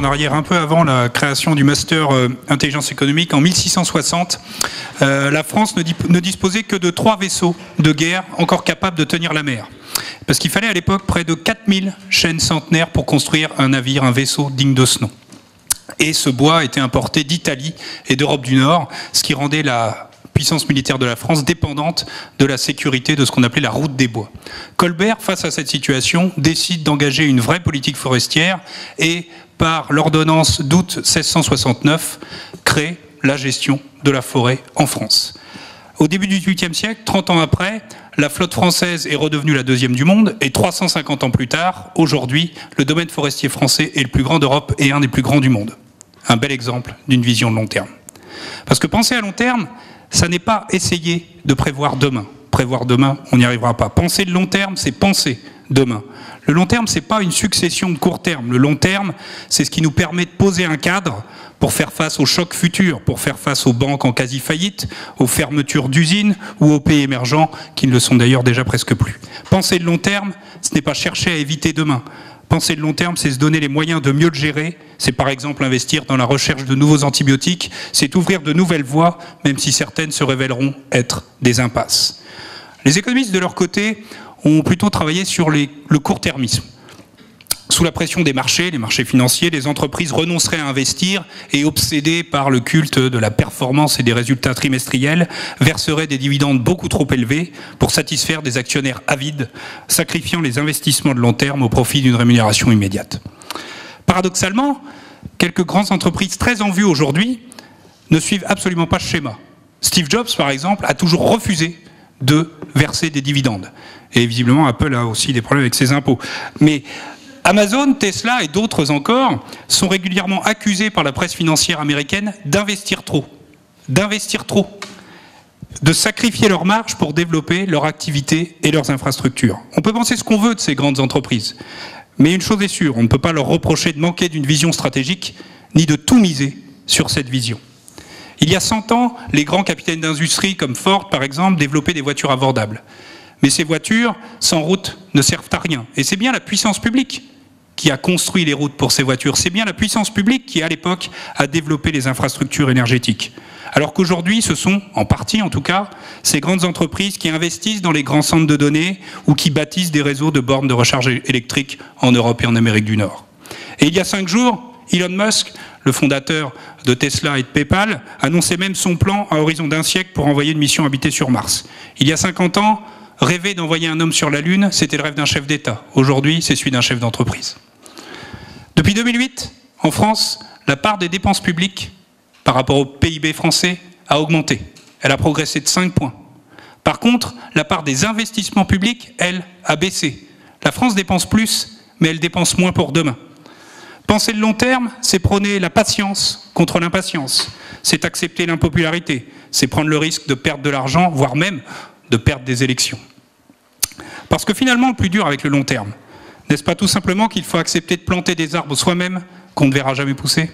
en arrière, un peu avant la création du master euh, intelligence économique, en 1660, euh, la France ne, ne, disposait que de trois vaisseaux de guerre encore capables de tenir la mer. Parce qu'il fallait à l'époque près de 4000 chaînes centenaires pour construire un navire, un vaisseau digne de ce nom. Et ce bois était importé d'Italie et d'Europe du Nord, ce qui rendait la puissance militaire de la France dépendante de la sécurité de ce qu'on appelait la route des bois. Colbert, face à cette situation, décide d'engager une vraie politique forestière et, par l'ordonnance d'août 1669, crée la gestion de la forêt en France. Au début du XVIIIe siècle, 30 ans après, la flotte française est redevenue la deuxième du monde et 350 ans plus tard, aujourd'hui, le domaine forestier français est le plus grand d'Europe et un des plus grands du monde. Un bel exemple d'une vision de long terme. Parce que penser à long terme, ça n'est pas essayer de prévoir demain. Prévoir demain, on n'y arrivera pas. Penser de long terme, c'est penser demain. Le long terme, ce n'est pas une succession de court terme. Le long terme, c'est ce qui nous permet de poser un cadre pour faire face aux chocs futurs, pour faire face aux banques en quasi-faillite, aux fermetures d'usines ou aux pays émergents qui ne le sont d'ailleurs déjà presque plus. Penser de long terme, ce n'est pas chercher à éviter demain. Penser de long terme, c'est se donner les moyens de mieux le gérer. C'est par exemple investir dans la recherche de nouveaux antibiotiques. C'est ouvrir de nouvelles voies, même si certaines se révéleront être des impasses. Les économistes, de leur côté, ont plutôt travaillé sur le court-termisme. Sous la pression des marchés, les marchés financiers, les entreprises renonceraient à investir et, obsédées par le culte de la performance et des résultats trimestriels, verseraient des dividendes beaucoup trop élevés pour satisfaire des actionnaires avides, sacrifiant les investissements de long terme au profit d'une rémunération immédiate. Paradoxalement, quelques grandes entreprises très en vue aujourd'hui ne suivent absolument pas ce schéma. Steve Jobs, par exemple, a toujours refusé de verser des dividendes. Et visiblement, Apple a aussi des problèmes avec ses impôts. Mais Amazon, Tesla et d'autres encore sont régulièrement accusés par la presse financière américaine d'investir trop. D'investir trop. De sacrifier leurs marges pour développer leur activité et leurs infrastructures. On peut penser ce qu'on veut de ces grandes entreprises. Mais une chose est sûre, on ne peut pas leur reprocher de manquer d'une vision stratégique, ni de tout miser sur cette vision. Il y a 100 ans, les grands capitaines d'industrie comme Ford, par exemple, développaient des voitures abordables. Mais ces voitures, sans route, ne servent à rien. Et c'est bien la puissance publique qui a construit les routes pour ces voitures. C'est bien la puissance publique qui, à l'époque, a développé les infrastructures énergétiques. Alors qu'aujourd'hui, ce sont, en partie en tout cas, ces grandes entreprises qui investissent dans les grands centres de données ou qui bâtissent des réseaux de bornes de recharge électrique en Europe et en Amérique du Nord. Et il y a cinq jours, Elon Musk, le fondateur de Tesla et de PayPal, annonçait même son plan à horizon d'un siècle pour envoyer une mission habitée sur Mars. Il y a 50 ans, Rêver d'envoyer un homme sur la Lune, c'était le rêve d'un chef d'État. Aujourd'hui, c'est celui d'un chef d'entreprise. Depuis 2008, en France, la part des dépenses publiques par rapport au PIB français a augmenté. Elle a progressé de 5 points. Par contre, la part des investissements publics, elle, a baissé. La France dépense plus, mais elle dépense moins pour demain. Penser le long terme, c'est prôner la patience contre l'impatience. C'est accepter l'impopularité. C'est prendre le risque de perdre de l'argent, voire même de perdre des élections. Parce que finalement, le plus dur avec le long terme, n'est-ce pas tout simplement qu'il faut accepter de planter des arbres soi-même qu'on ne verra jamais pousser?